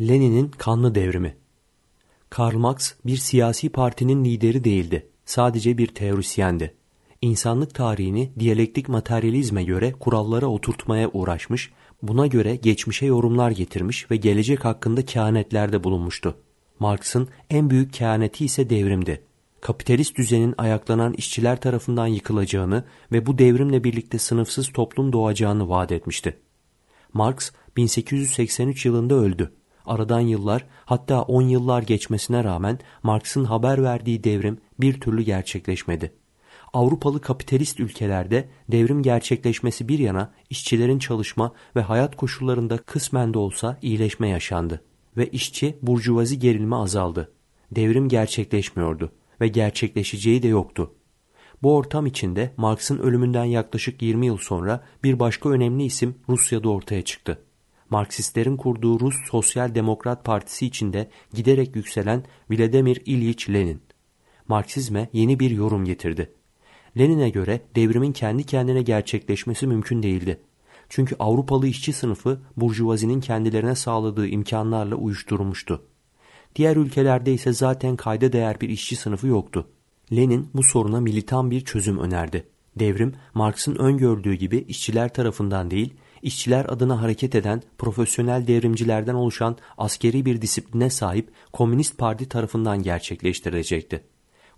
Lenin'in kanlı devrimi Karl Marx bir siyasi partinin lideri değildi. Sadece bir teorisyendi. İnsanlık tarihini diyalektik materyalizme göre kurallara oturtmaya uğraşmış, buna göre geçmişe yorumlar getirmiş ve gelecek hakkında kehanetlerde bulunmuştu. Marx'ın en büyük kehaneti ise devrimdi. Kapitalist düzenin ayaklanan işçiler tarafından yıkılacağını ve bu devrimle birlikte sınıfsız toplum doğacağını vaat etmişti. Marx 1883 yılında öldü. Aradan yıllar hatta 10 yıllar geçmesine rağmen Marx'ın haber verdiği devrim bir türlü gerçekleşmedi. Avrupalı kapitalist ülkelerde devrim gerçekleşmesi bir yana işçilerin çalışma ve hayat koşullarında kısmen de olsa iyileşme yaşandı ve işçi burjuvazi gerilme azaldı. Devrim gerçekleşmiyordu ve gerçekleşeceği de yoktu. Bu ortam içinde Marx'ın ölümünden yaklaşık 20 yıl sonra bir başka önemli isim Rusya'da ortaya çıktı. Marksistlerin kurduğu Rus Sosyal Demokrat Partisi içinde giderek yükselen Vladimir İlyich Lenin. Marksizme yeni bir yorum getirdi. Lenin'e göre devrimin kendi kendine gerçekleşmesi mümkün değildi. Çünkü Avrupalı işçi sınıfı burjuvazinin kendilerine sağladığı imkanlarla uyuşturulmuştu. Diğer ülkelerde ise zaten kayda değer bir işçi sınıfı yoktu. Lenin bu soruna militan bir çözüm önerdi. Devrim, Marx'ın öngördüğü gibi işçiler tarafından değil, işçiler adına hareket eden profesyonel devrimcilerden oluşan askeri bir disipline sahip Komünist Parti tarafından gerçekleştirilecekti.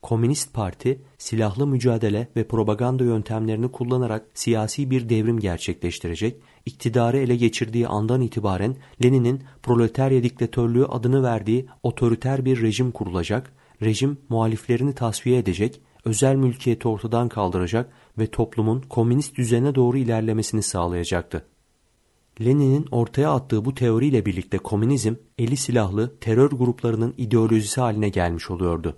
Komünist Parti silahlı mücadele ve propaganda yöntemlerini kullanarak siyasi bir devrim gerçekleştirecek, iktidarı ele geçirdiği andan itibaren Lenin'in proletarya diktatörlüğü adını verdiği otoriter bir rejim kurulacak, rejim muhaliflerini tasfiye edecek, özel mülkiyeti ortadan kaldıracak ve toplumun komünist düzene doğru ilerlemesini sağlayacaktı. Lenin'in ortaya attığı bu teoriyle birlikte komünizm eli silahlı terör gruplarının ideolojisi haline gelmiş oluyordu.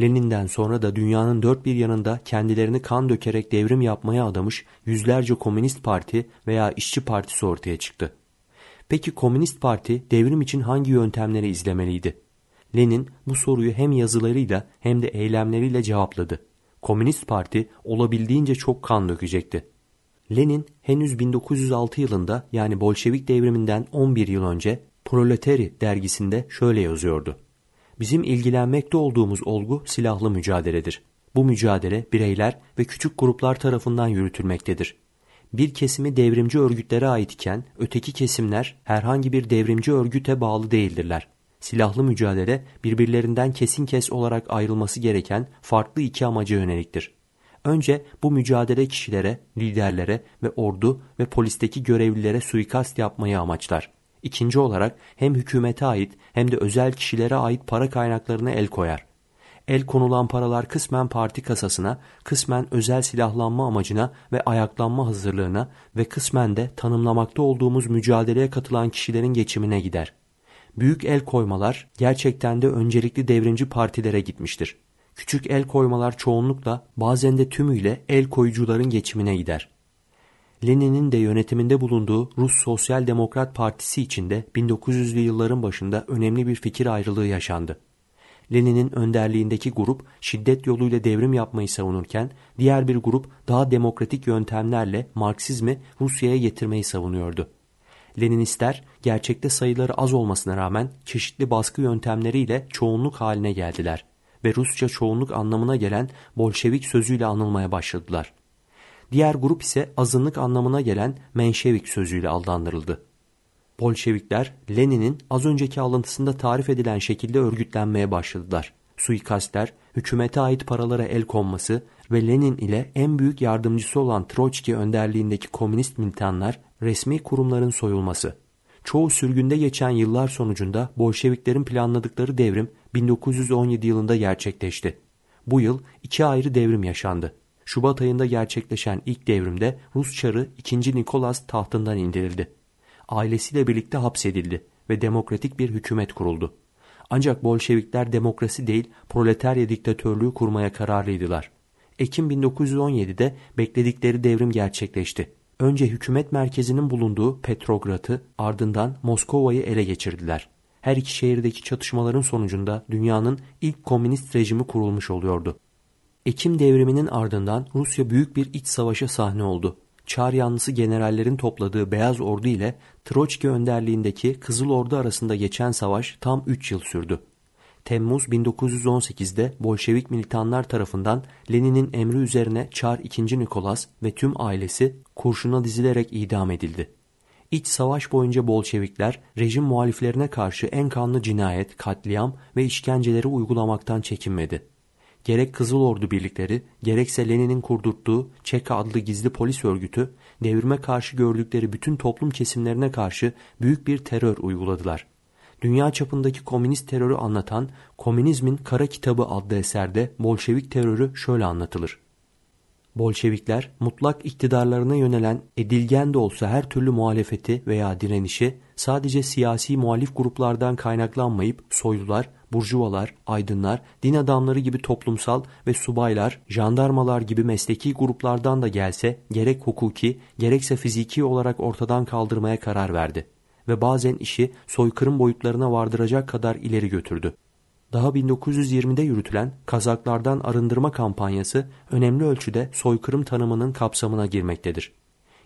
Lenin'den sonra da dünyanın dört bir yanında kendilerini kan dökerek devrim yapmaya adamış yüzlerce komünist parti veya işçi partisi ortaya çıktı. Peki komünist parti devrim için hangi yöntemleri izlemeliydi? Lenin bu soruyu hem yazılarıyla hem de eylemleriyle cevapladı. Komünist Parti olabildiğince çok kan dökecekti. Lenin henüz 1906 yılında yani Bolşevik devriminden 11 yıl önce Proletari dergisinde şöyle yazıyordu. Bizim ilgilenmekte olduğumuz olgu silahlı mücadeledir. Bu mücadele bireyler ve küçük gruplar tarafından yürütülmektedir. Bir kesimi devrimci örgütlere ait iken öteki kesimler herhangi bir devrimci örgüte bağlı değildirler. Silahlı mücadele birbirlerinden kesin kes olarak ayrılması gereken farklı iki amaca yöneliktir. Önce bu mücadele kişilere, liderlere ve ordu ve polisteki görevlilere suikast yapmayı amaçlar. İkinci olarak hem hükümete ait hem de özel kişilere ait para kaynaklarına el koyar. El konulan paralar kısmen parti kasasına, kısmen özel silahlanma amacına ve ayaklanma hazırlığına ve kısmen de tanımlamakta olduğumuz mücadeleye katılan kişilerin geçimine gider. Büyük el koymalar gerçekten de öncelikli devrimci partilere gitmiştir. Küçük el koymalar çoğunlukla bazen de tümüyle el koyucuların geçimine gider. Lenin'in de yönetiminde bulunduğu Rus Sosyal Demokrat Partisi içinde 1900'lü yılların başında önemli bir fikir ayrılığı yaşandı. Lenin'in önderliğindeki grup şiddet yoluyla devrim yapmayı savunurken diğer bir grup daha demokratik yöntemlerle Marksizmi Rusya'ya getirmeyi savunuyordu. Leninistler gerçekte sayıları az olmasına rağmen çeşitli baskı yöntemleriyle çoğunluk haline geldiler ve Rusça çoğunluk anlamına gelen Bolşevik sözüyle anılmaya başladılar. Diğer grup ise azınlık anlamına gelen Menşevik sözüyle adlandırıldı. Bolşevikler Lenin'in az önceki alıntısında tarif edilen şekilde örgütlenmeye başladılar. Suikastler, hükümete ait paralara el konması ve Lenin ile en büyük yardımcısı olan Troçki önderliğindeki komünist militanlar resmi kurumların soyulması. Çoğu sürgünde geçen yıllar sonucunda Bolşeviklerin planladıkları devrim 1917 yılında gerçekleşti. Bu yıl iki ayrı devrim yaşandı. Şubat ayında gerçekleşen ilk devrimde Rus Çarı 2. Nikolas tahtından indirildi. Ailesiyle birlikte hapsedildi ve demokratik bir hükümet kuruldu. Ancak Bolşevikler demokrasi değil proletarya diktatörlüğü kurmaya kararlıydılar. Ekim 1917'de bekledikleri devrim gerçekleşti. Önce hükümet merkezinin bulunduğu Petrograd'ı ardından Moskova'yı ele geçirdiler. Her iki şehirdeki çatışmaların sonucunda dünyanın ilk komünist rejimi kurulmuş oluyordu. Ekim devriminin ardından Rusya büyük bir iç savaşa sahne oldu. Çar yanlısı generallerin topladığı Beyaz Ordu ile Troçki önderliğindeki Kızıl Ordu arasında geçen savaş tam 3 yıl sürdü. Temmuz 1918'de Bolşevik militanlar tarafından Lenin'in emri üzerine Çar II. Nikolas ve tüm ailesi kurşuna dizilerek idam edildi. İç savaş boyunca Bolşevikler rejim muhaliflerine karşı en kanlı cinayet, katliam ve işkenceleri uygulamaktan çekinmedi. Gerek Kızıl Ordu birlikleri, gerekse Lenin'in kurdurttuğu Çeka adlı gizli polis örgütü, devrime karşı gördükleri bütün toplum kesimlerine karşı büyük bir terör uyguladılar. Dünya çapındaki komünist terörü anlatan Komünizmin Kara Kitabı adlı eserde Bolşevik terörü şöyle anlatılır. Bolşevikler mutlak iktidarlarına yönelen edilgen de olsa her türlü muhalefeti veya direnişi sadece siyasi muhalif gruplardan kaynaklanmayıp soylular, burjuvalar, aydınlar, din adamları gibi toplumsal ve subaylar, jandarmalar gibi mesleki gruplardan da gelse gerek hukuki gerekse fiziki olarak ortadan kaldırmaya karar verdi ve bazen işi soykırım boyutlarına vardıracak kadar ileri götürdü. Daha 1920'de yürütülen Kazaklardan arındırma kampanyası önemli ölçüde soykırım tanımının kapsamına girmektedir.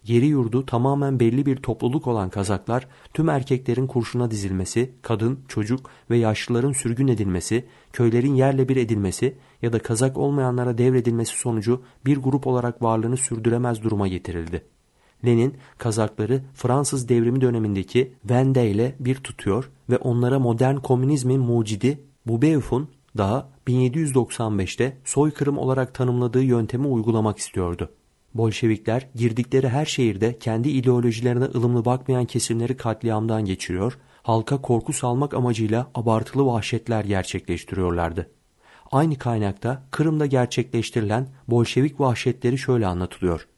Yeri yurdu tamamen belli bir topluluk olan Kazaklar, tüm erkeklerin kurşuna dizilmesi, kadın, çocuk ve yaşlıların sürgün edilmesi, köylerin yerle bir edilmesi ya da Kazak olmayanlara devredilmesi sonucu bir grup olarak varlığını sürdüremez duruma getirildi. Lenin, Kazakları Fransız devrimi dönemindeki Vende ile bir tutuyor ve onlara modern komünizmin mucidi Bubeuf'un daha 1795'te soykırım olarak tanımladığı yöntemi uygulamak istiyordu. Bolşevikler girdikleri her şehirde kendi ideolojilerine ılımlı bakmayan kesimleri katliamdan geçiriyor, halka korku salmak amacıyla abartılı vahşetler gerçekleştiriyorlardı. Aynı kaynakta Kırım'da gerçekleştirilen Bolşevik vahşetleri şöyle anlatılıyor.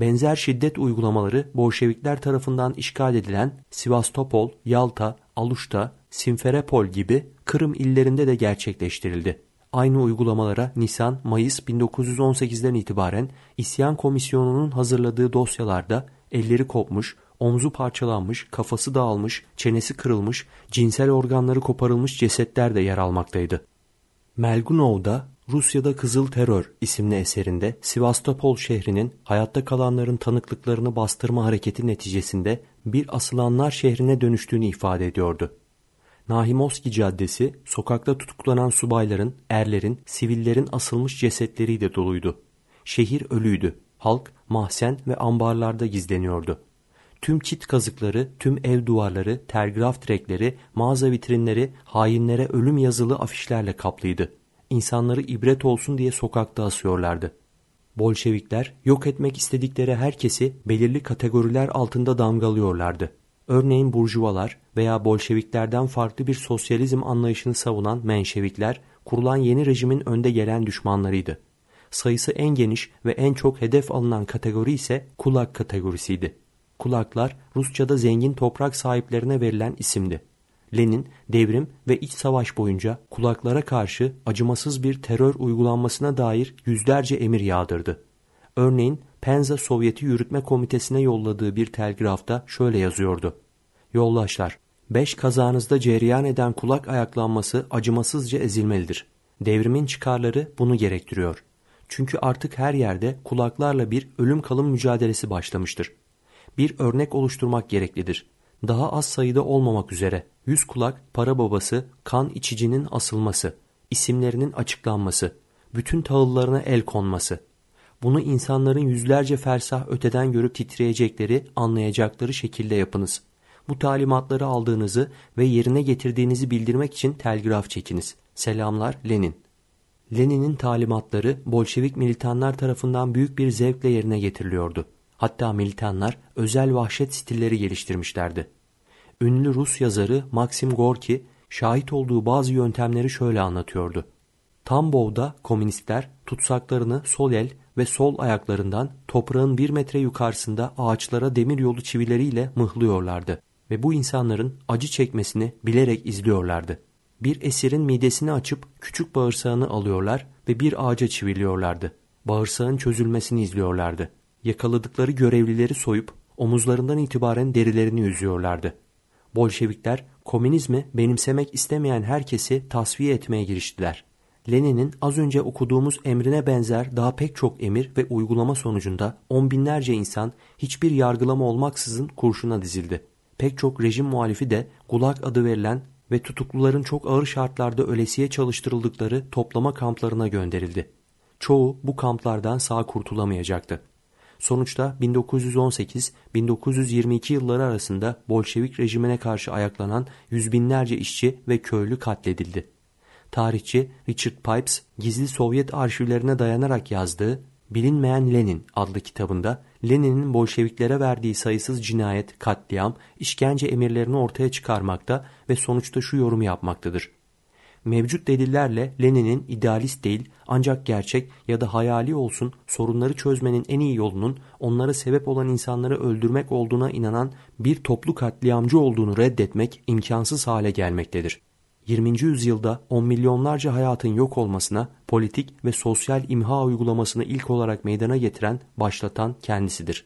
Benzer şiddet uygulamaları Bolşevikler tarafından işgal edilen Sivastopol, Yalta, Aluşta, Simferopol gibi Kırım illerinde de gerçekleştirildi. Aynı uygulamalara Nisan-Mayıs 1918'den itibaren İsyan Komisyonu'nun hazırladığı dosyalarda elleri kopmuş, omzu parçalanmış, kafası dağılmış, çenesi kırılmış, cinsel organları koparılmış cesetler de yer almaktaydı. Melgunov'da Rusya'da Kızıl Terör isimli eserinde Sivastopol şehrinin hayatta kalanların tanıklıklarını bastırma hareketi neticesinde bir asılanlar şehrine dönüştüğünü ifade ediyordu. Nahimovski Caddesi sokakta tutuklanan subayların, erlerin, sivillerin asılmış cesetleriyle doluydu. Şehir ölüydü. Halk mahzen ve ambarlarda gizleniyordu. Tüm çit kazıkları, tüm ev duvarları, telgraf direkleri, mağaza vitrinleri hainlere ölüm yazılı afişlerle kaplıydı. İnsanları ibret olsun diye sokakta asıyorlardı. Bolşevikler yok etmek istedikleri herkesi belirli kategoriler altında damgalıyorlardı. Örneğin burjuvalar veya Bolşeviklerden farklı bir sosyalizm anlayışını savunan Menşevikler kurulan yeni rejimin önde gelen düşmanlarıydı. Sayısı en geniş ve en çok hedef alınan kategori ise kulak kategorisiydi. Kulaklar Rusça'da zengin toprak sahiplerine verilen isimdi. Lenin devrim ve iç savaş boyunca kulaklara karşı acımasız bir terör uygulanmasına dair yüzlerce emir yağdırdı. Örneğin Penza Sovyeti Yürütme Komitesi'ne yolladığı bir telgrafta şöyle yazıyordu. Yoldaşlar, beş kazanızda cereyan eden kulak ayaklanması acımasızca ezilmelidir. Devrimin çıkarları bunu gerektiriyor. Çünkü artık her yerde kulaklarla bir ölüm kalım mücadelesi başlamıştır. Bir örnek oluşturmak gereklidir. Daha az sayıda olmamak üzere yüz kulak, para babası, kan içicinin asılması, isimlerinin açıklanması, bütün tağıllarına el konması, bunu insanların yüzlerce fersah öteden görüp titreyecekleri, anlayacakları şekilde yapınız. Bu talimatları aldığınızı ve yerine getirdiğinizi bildirmek için telgraf çekiniz. Selamlar Lenin. Lenin'in talimatları Bolşevik militanlar tarafından büyük bir zevkle yerine getiriliyordu. Hatta militanlar özel vahşet stilleri geliştirmişlerdi. Ünlü Rus yazarı Maxim Gorki şahit olduğu bazı yöntemleri şöyle anlatıyordu. Tambov'da komünistler tutsaklarını sol el ve sol ayaklarından toprağın bir metre yukarısında ağaçlara demir yolu çivileriyle mıhlıyorlardı ve bu insanların acı çekmesini bilerek izliyorlardı. Bir esirin midesini açıp küçük bağırsağını alıyorlar ve bir ağaca çiviliyorlardı. Bağırsağın çözülmesini izliyorlardı. Yakaladıkları görevlileri soyup omuzlarından itibaren derilerini yüzüyorlardı. Bolşevikler komünizmi benimsemek istemeyen herkesi tasfiye etmeye giriştiler. Lenin'in az önce okuduğumuz emrine benzer daha pek çok emir ve uygulama sonucunda on binlerce insan hiçbir yargılama olmaksızın kurşuna dizildi. Pek çok rejim muhalifi de Gulag adı verilen ve tutukluların çok ağır şartlarda ölesiye çalıştırıldıkları toplama kamplarına gönderildi. Çoğu bu kamplardan sağ kurtulamayacaktı. Sonuçta 1918-1922 yılları arasında Bolşevik rejimine karşı ayaklanan yüz binlerce işçi ve köylü katledildi. Tarihçi Richard Pipes gizli Sovyet arşivlerine dayanarak yazdığı Bilinmeyen Lenin adlı kitabında Lenin'in Bolşeviklere verdiği sayısız cinayet, katliam, işkence emirlerini ortaya çıkarmakta ve sonuçta şu yorumu yapmaktadır. Mevcut delillerle Lenin'in idealist değil ancak gerçek ya da hayali olsun sorunları çözmenin en iyi yolunun onlara sebep olan insanları öldürmek olduğuna inanan bir toplu katliamcı olduğunu reddetmek imkansız hale gelmektedir. 20. yüzyılda on milyonlarca hayatın yok olmasına politik ve sosyal imha uygulamasını ilk olarak meydana getiren, başlatan kendisidir.